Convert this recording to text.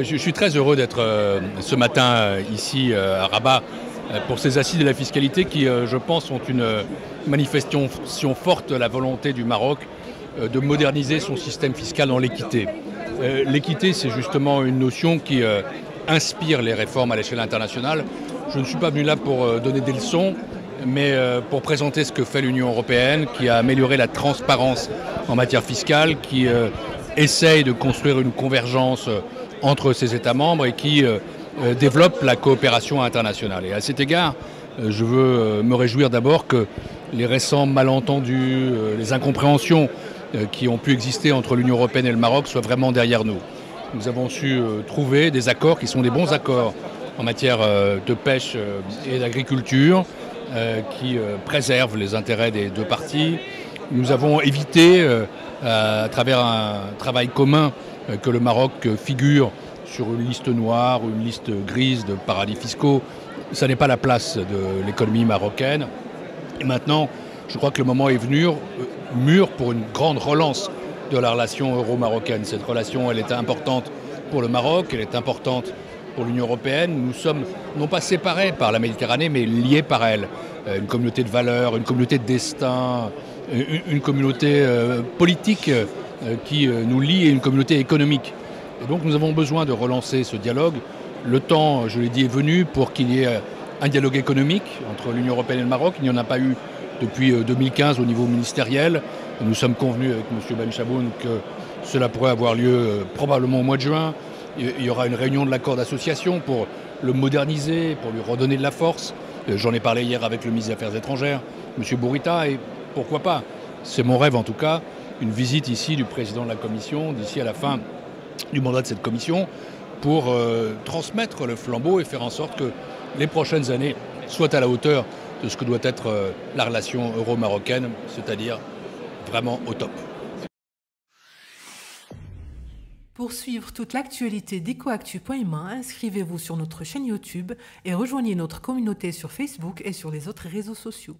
Je suis très heureux d'être ce matin ici à Rabat pour ces assises de la fiscalité qui, je pense, sont une manifestation forte de la volonté du Maroc de moderniser son système fiscal dans l'équité. L'équité, c'est justement une notion qui inspire les réformes à l'échelle internationale. Je ne suis pas venu là pour donner des leçons, mais pour présenter ce que fait l'Union européenne, qui a amélioré la transparence en matière fiscale, qui essaye de construire une convergence entre ses États membres et qui développe la coopération internationale. Et à cet égard, je veux me réjouir d'abord que les récents malentendus, les incompréhensions qui ont pu exister entre l'Union européenne et le Maroc soient vraiment derrière nous. Nous avons su trouver des accords qui sont des bons accords en matière de pêche et d'agriculture, qui préservent les intérêts des deux parties. Nous avons évité, à travers un travail commun, que le Maroc figure sur une liste noire une liste grise de paradis fiscaux. Ça n'est pas la place de l'économie marocaine. Et maintenant, je crois que le moment est venu, mûr pour une grande relance de la relation euro-marocaine. Cette relation, elle est importante pour le Maroc, elle est importante pour l'Union européenne. Nous sommes non pas séparés par la Méditerranée, mais liés par elle. Une communauté de valeurs, une communauté de destin, une communauté politique qui nous lie et une communauté économique. Et donc nous avons besoin de relancer ce dialogue. Le temps, je l'ai dit, est venu pour qu'il y ait un dialogue économique entre l'Union européenne et le Maroc. Il n'y en a pas eu depuis 2015 au niveau ministériel. Nous sommes convenus avec M. Ben Chaboun que cela pourrait avoir lieu probablement au mois de juin. Il y aura une réunion de l'accord d'association pour le moderniser, pour lui redonner de la force. J'en ai parlé hier avec le ministre des Affaires étrangères, M. Bourita, et pourquoi pas, c'est mon rêve en tout cas, une visite ici du président de la commission d'ici à la fin du mandat de cette commission pour euh, transmettre le flambeau et faire en sorte que les prochaines années soient à la hauteur de ce que doit être euh, la relation euro-marocaine, c'est-à-dire vraiment au top. Pour suivre toute l'actualité d'EcoActu.ma, inscrivez-vous sur notre chaîne YouTube et rejoignez notre communauté sur Facebook et sur les autres réseaux sociaux.